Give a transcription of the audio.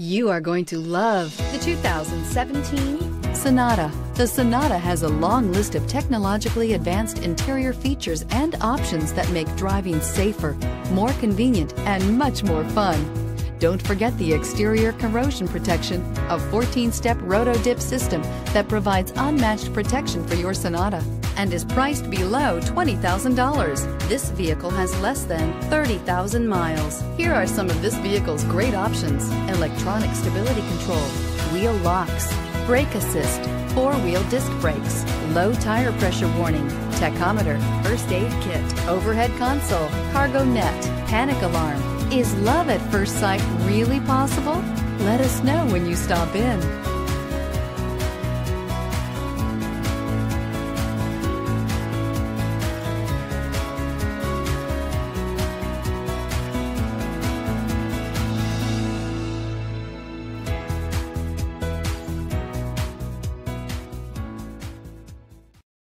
You are going to love the 2017 Sonata. The Sonata has a long list of technologically advanced interior features and options that make driving safer, more convenient, and much more fun. Don't forget the exterior corrosion protection, a 14-step roto-dip system that provides unmatched protection for your Sonata and is priced below $20,000. This vehicle has less than 30,000 miles. Here are some of this vehicle's great options. Electronic stability control, wheel locks, brake assist, four-wheel disc brakes, low tire pressure warning, tachometer, first aid kit, overhead console, cargo net, panic alarm. Is love at first sight really possible? Let us know when you stop in.